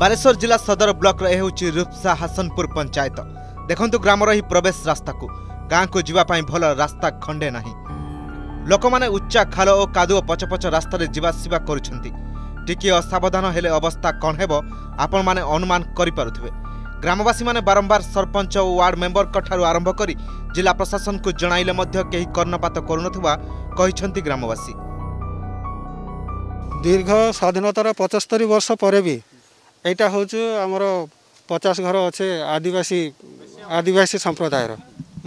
ବାଲେଶ୍ୱର ଜିଲ୍ଲା ସଦର ବ୍ଲକର ଏ ହେଉଛି ରୁପ୍ସା ହାସନପୁର ପଞ୍ଚାୟତ ଦେଖନ୍ତୁ ଗ୍ରାମର ଏହି ପ୍ରବେଶ ରାସ୍ତାକୁ ଗାଁକୁ ଯିବା ପାଇଁ ଭଲ ରାସ୍ତା ଖଣ୍ଡେ ନାହିଁ ଲୋକମାନେ ଉଚ୍ଚା ଖାଲ ଓ କାଦୁଅ ପଚପଚ ରାସ୍ତାରେ ଯିବାଆସିବା କରୁଛନ୍ତି ଟିକିଏ ଅସାବଧାନ ହେଲେ ଅବସ୍ଥା କ'ଣ ହେବ ଆପଣମାନେ ଅନୁମାନ କରିପାରୁଥିବେ ଗ୍ରାମବାସୀମାନେ ବାରମ୍ବାର ସରପଞ୍ଚ ଓ ୱାର୍ଡ ମେମ୍ବରଙ୍କଠାରୁ ଆରମ୍ଭ କରି ଜିଲ୍ଲା ପ୍ରଶାସନକୁ ଜଣାଇଲେ ମଧ୍ୟ କେହି କର୍ଣ୍ଣପାତ କରୁନଥିବା କହିଛନ୍ତି ଗ୍ରାମବାସୀ ଦୀର୍ଘ ସ୍ୱାଧୀନତାର ପଚସ୍ତରୀ ବର୍ଷ ପରେ ବି এইটা হচ্ছে আমার পচাশ ঘর অছে আদিবাসী আদিবাসী সম্প্রদায়ের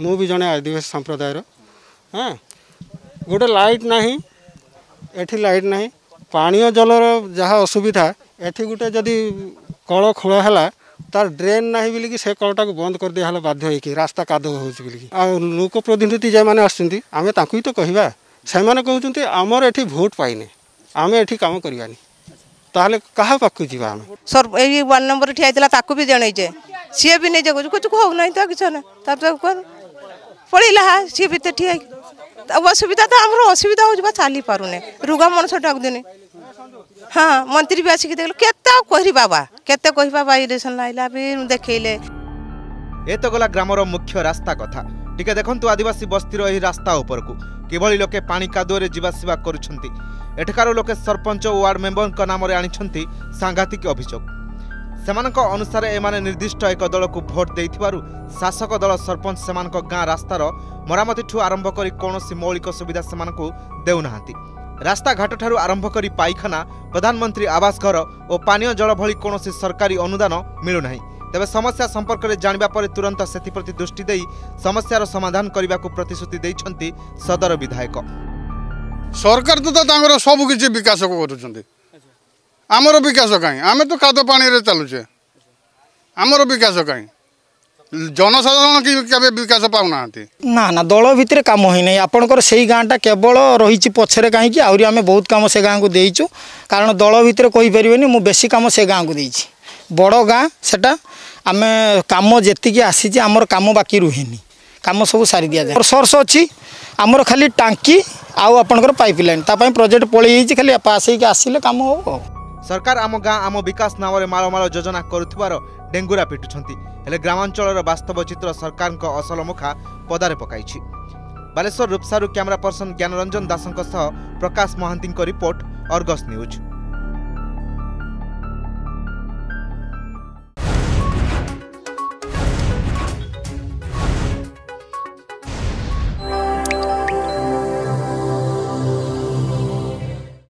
মু বি জনে আদিবাসী সম্প্রদায়ের হ্যাঁ গোটে লাইট না এটি লাইট না পানীয় জলর যা অসুবিধা এটি গোটে যদি কল খোল হেলা তার ড্রেন না বলিকি সে কলটা বন্ধ করে দিয়া হল বাধ্য হয়েকি রাস্তা কাদ হচ্ছে বলিকি আোক প্রতিনিধি যে আসছেন আমি তাঁকু তো কহবা সে কুমার আমার এটি ভোট পাইনি আমি এটি কাম করবানি ତାହେଲେ କାହା ପାଖକୁ ଯିବା ଆମେ ସର୍ବ ଏଇ ୱାର୍ଡ଼ ନମ୍ବର ଠିଆ ହେଇଥିଲା ତାକୁ ବି ଜଣେଇଛେ ସିଏ ବି ନେଇ ଯାଉଛି କହୁଛୁ ହଉନାହିଁ ତ କିଛି ନା ତାପରେ କୁହ ପଳେଇଲା ସିଏ ବି ତ ଠିଆ ହେଇକି ଅସୁବିଧା ତ ଆମର ଅସୁବିଧା ହେଉଛି ବା ଚାଲିପାରୁନି ରୋଗ ମଣିଷ ଡାକୁଦିନି ହଁ ମନ୍ତ୍ରୀ ବି ଆସିକି ଦେଖିଲେ କେତେ ଆଉ କହିବା ବା କେତେ କହିବା ବା ଇଲେକ୍ସନ୍ ଲାଗିଲା ବି ଦେଖେଇଲେ ଏ ତ ଗଲା ଗ୍ରାମର ମୁଖ୍ୟ ରାସ୍ତା କଥା ଟିକେ ଦେଖନ୍ତୁ ଆଦିବାସୀ ବସ୍ତିର ଏହି ରାସ୍ତା ଉପରକୁ କିଭଳି ଲୋକେ ପାଣି କାଦୁଅରେ ଯିବାସିବା କରୁଛନ୍ତି ଏଠାକାର ଲୋକେ ସରପଞ୍ଚ ଓ ୱାର୍ଡ ମେମ୍ବରଙ୍କ ନାମରେ ଆଣିଛନ୍ତି ସାଂଘାତିକ ଅଭିଯୋଗ ସେମାନଙ୍କ ଅନୁସାରେ ଏମାନେ ନିର୍ଦ୍ଦିଷ୍ଟ ଏକ ଦଳକୁ ଭୋଟ୍ ଦେଇଥିବାରୁ ଶାସକ ଦଳ ସରପଞ୍ଚ ସେମାନଙ୍କ ଗାଁ ରାସ୍ତାର ମରାମତିଠୁ ଆରମ୍ଭ କରି କୌଣସି ମୌଳିକ ସୁବିଧା ସେମାନଙ୍କୁ ଦେଉନାହାନ୍ତି ରାସ୍ତାଘାଟଠାରୁ ଆରମ୍ଭ କରି ପାଇଖାନା ପ୍ରଧାନମନ୍ତ୍ରୀ ଆବାସ ଘର ଓ ପାନୀୟ ଜଳ ଭଳି କୌଣସି ସରକାରୀ ଅନୁଦାନ ମିଳୁନାହିଁ ତେବେ ସମସ୍ୟା ସମ୍ପର୍କରେ ଜାଣିବା ପରେ ତୁରନ୍ତ ସେଥିପ୍ରତି ଦୃଷ୍ଟି ଦେଇ ସମସ୍ୟାର ସମାଧାନ କରିବାକୁ ପ୍ରତିଶ୍ରୁତି ଦେଇଛନ୍ତି ସଦର ବିଧାୟକ ସରକାର ତ ତାଙ୍କର ସବୁକିଛି ବିକାଶ କରୁଛନ୍ତି ଆମର ବିକାଶ କାହିଁ ଆମେ ତ କାଦ ପାଣିରେ ଚାଲୁଛେ ଆମର ବିକାଶ କାହିଁ জনসাধারণ কি কেবে বিকাশ পাও না না না দল ভিতরে কাম হই নাই আপনার সেই গাঁটা কেবল রয়েছে পছরে কাহি আহরি আমি বহুত কাম সে গাঁকু দিয়েছু কারণ দল ভিতরে কইপারি মু বেশি কাম সে গাঁকু দিয়েছি বড় গাঁ সেটা ଆମେ କାମ ଯେତିକି ଆସିଛି ଆମର କାମ ବାକି ରୁହେନି କାମ ସବୁ ସାରି ଦିଆଯାଏ ସୋର୍ସ ଅଛି ଆମର ଖାଲି ଟାଙ୍କି ଆଉ ଆପଣଙ୍କର ପାଇପ୍ ଲାଇନ୍ ତା ପାଇଁ ପ୍ରୋଜେକ୍ଟ ପଳେଇ ଯାଇଛି ଖାଲି ପାସ୍ ହେଇକି ଆସିଲେ କାମ ହବ ସରକାର ଆମ ଗାଁ ଆମ ବିକାଶ ନାମରେ ମାଳମାଳ ଯୋଜନା କରୁଥିବାର ଡେଙ୍ଗୁରା ପିଟୁଛନ୍ତି ହେଲେ ଗ୍ରାମାଞ୍ଚଳର ବାସ୍ତବ ଚିତ୍ର ସରକାରଙ୍କ ଅସଲ ମୁଖା ପଦାରେ ପକାଇଛି ବାଲେଶ୍ୱର ରୂପସାରୁ କ୍ୟାମେରା ପର୍ସନ୍ ଜ୍ଞାନରଞ୍ଜନ ଦାସଙ୍କ ସହ ପ୍ରକାଶ ମହାନ୍ତିଙ୍କ ରିପୋର୍ଟ ଅର୍ଗସ୍ ନ୍ୟୁଜ୍